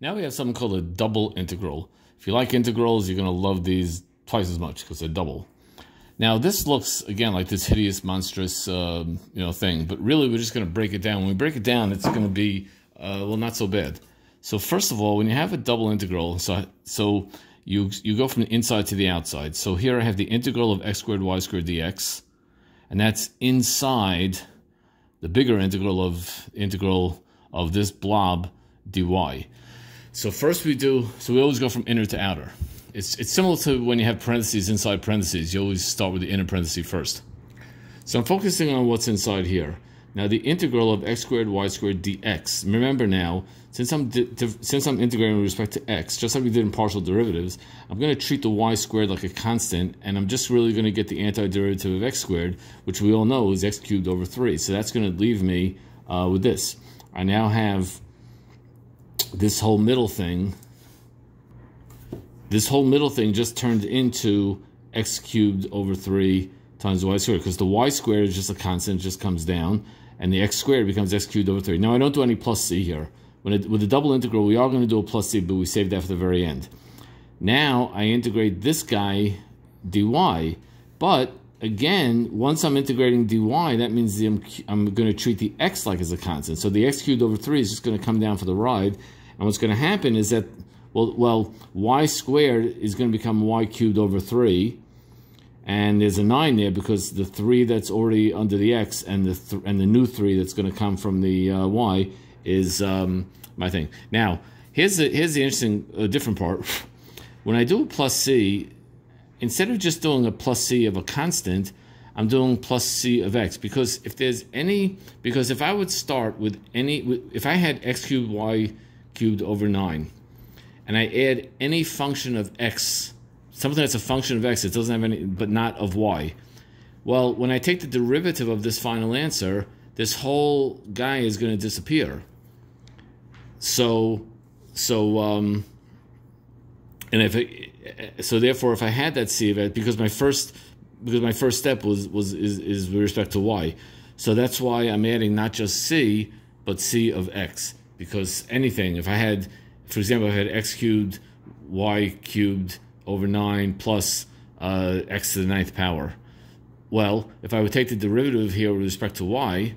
Now we have something called a double integral. If you like integrals, you're going to love these twice as much because they're double. Now this looks, again, like this hideous, monstrous, um, you know, thing, but really we're just going to break it down. When we break it down, it's going to be, uh, well, not so bad. So first of all, when you have a double integral, so, so you, you go from the inside to the outside. So here I have the integral of x squared y squared dx, and that's inside the bigger integral of integral of this blob dy. So first we do, so we always go from inner to outer. It's, it's similar to when you have parentheses inside parentheses. You always start with the inner parenthesis first. So I'm focusing on what's inside here. Now the integral of x squared y squared dx. Remember now, since I'm since I'm integrating with respect to x, just like we did in partial derivatives, I'm going to treat the y squared like a constant, and I'm just really going to get the antiderivative of x squared, which we all know is x cubed over 3. So that's going to leave me uh, with this. I now have this whole middle thing, this whole middle thing just turned into x cubed over 3 times y squared, because the y squared is just a constant, just comes down, and the x squared becomes x cubed over 3. Now, I don't do any plus c here. When it, with the double integral, we are going to do a plus c, but we save that for the very end. Now, I integrate this guy dy, but again, once I'm integrating dy, that means I'm, I'm going to treat the x like as a constant. So the x cubed over 3 is just going to come down for the ride, and what's going to happen is that, well, well, y squared is going to become y cubed over 3. And there's a 9 there because the 3 that's already under the x and the th and the new 3 that's going to come from the uh, y is um, my thing. Now, here's the, here's the interesting, uh, different part. when I do a plus c, instead of just doing a plus c of a constant, I'm doing plus c of x because if there's any, because if I would start with any, if I had x cubed y cubed over 9, and I add any function of x, something that's a function of x, it doesn't have any, but not of y. Well, when I take the derivative of this final answer, this whole guy is going to disappear. So, so, um, and if it, so therefore, if I had that c of x, because my first, because my first step was, was, is, is with respect to y. So that's why I'm adding not just c, but c of x because anything, if I had, for example, I had x cubed, y cubed over 9 plus uh, x to the ninth power. Well, if I would take the derivative here with respect to y,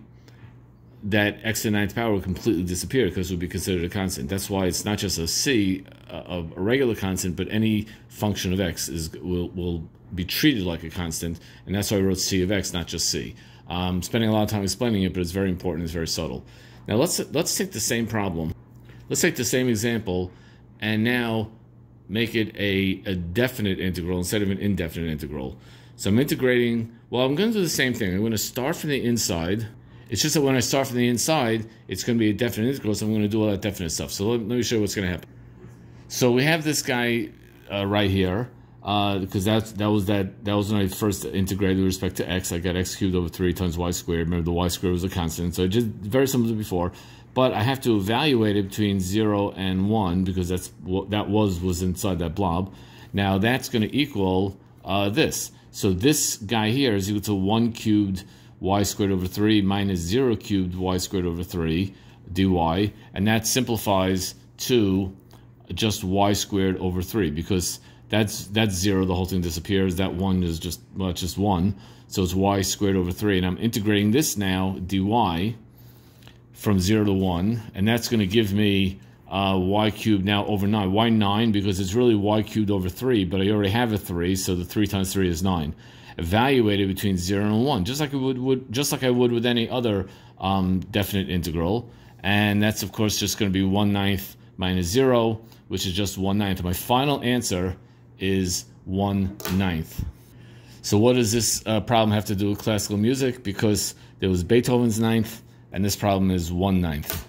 that x to the ninth power would completely disappear because it would be considered a constant. That's why it's not just a c, a, a regular constant, but any function of x is will, will be treated like a constant, and that's why I wrote c of x, not just c. I'm spending a lot of time explaining it, but it's very important, it's very subtle. Now let's let's take the same problem. Let's take the same example and now make it a, a definite integral instead of an indefinite integral. So I'm integrating, well, I'm going to do the same thing. I'm going to start from the inside. It's just that when I start from the inside, it's going to be a definite integral, so I'm going to do all that definite stuff. So let, let me show you what's going to happen. So we have this guy uh, right here because uh, that that was that that was when I first integrated with respect to x. I got x cubed over three times y squared. Remember the y squared was a constant, so just very similar to before. But I have to evaluate it between zero and one because that's what that was was inside that blob. Now that's going to equal uh, this. So this guy here is equal to one cubed y squared over three minus zero cubed y squared over three dy, and that simplifies to just y squared over three because that's that's zero. The whole thing disappears. That one is just well, it's just one. So it's y squared over three, and I'm integrating this now dy from zero to one, and that's going to give me uh, y cubed now over nine. Why nine? Because it's really y cubed over three, but I already have a three, so the three times three is nine. Evaluated between zero and one, just like I would, would just like I would with any other um, definite integral, and that's of course just going to be one ninth minus zero, which is just one ninth. My final answer is one ninth. So what does this uh, problem have to do with classical music? Because there was Beethoven's ninth, and this problem is one ninth.